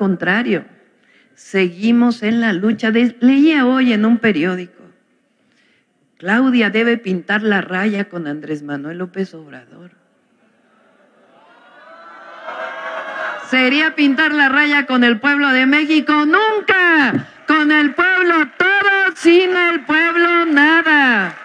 contrario, seguimos en la lucha. leía hoy en un periódico, Claudia debe pintar la raya con Andrés Manuel López Obrador. ¿Sería pintar la raya con el pueblo de México? Nunca. Con el pueblo todo, sin el pueblo nada.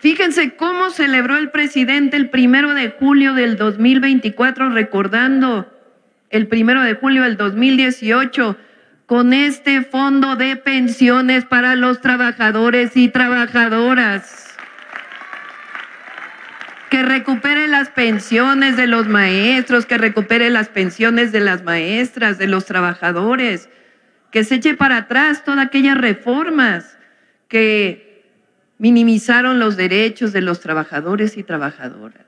Fíjense cómo celebró el presidente el primero de julio del 2024, recordando el primero de julio del 2018 con este fondo de pensiones para los trabajadores y trabajadoras. Que recupere las pensiones de los maestros, que recupere las pensiones de las maestras, de los trabajadores, que se eche para atrás todas aquellas reformas que minimizaron los derechos de los trabajadores y trabajadoras.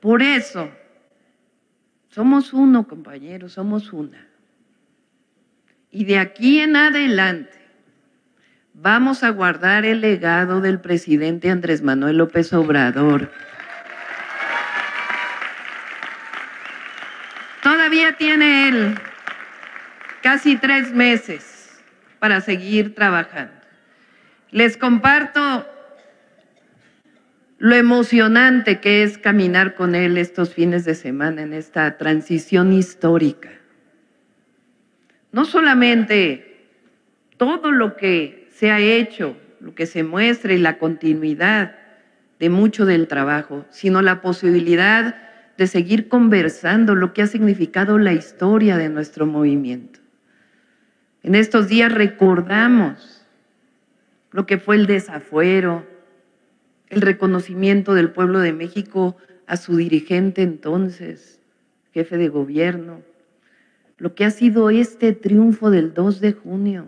Por eso, somos uno, compañeros, somos una. Y de aquí en adelante vamos a guardar el legado del presidente Andrés Manuel López Obrador. Todavía tiene él casi tres meses para seguir trabajando. Les comparto lo emocionante que es caminar con Él estos fines de semana en esta transición histórica. No solamente todo lo que se ha hecho, lo que se muestra y la continuidad de mucho del trabajo, sino la posibilidad de seguir conversando lo que ha significado la historia de nuestro movimiento. En estos días recordamos lo que fue el desafuero, el reconocimiento del pueblo de México a su dirigente entonces, jefe de gobierno, lo que ha sido este triunfo del 2 de junio.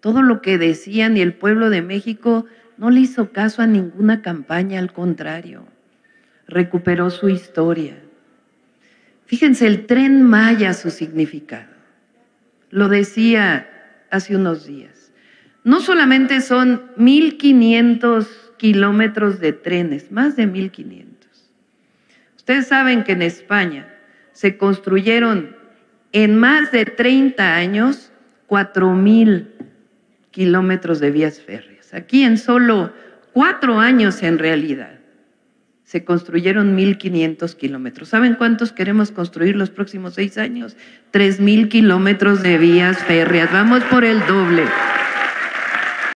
Todo lo que decían y el pueblo de México no le hizo caso a ninguna campaña, al contrario, recuperó su historia. Fíjense, el tren Maya, su significado. Lo decía hace unos días no solamente son 1.500 kilómetros de trenes, más de 1.500. Ustedes saben que en España se construyeron en más de 30 años 4.000 kilómetros de vías férreas. Aquí en solo cuatro años en realidad se construyeron 1.500 kilómetros. ¿Saben cuántos queremos construir los próximos seis años? 3.000 kilómetros de vías férreas. Vamos por el doble.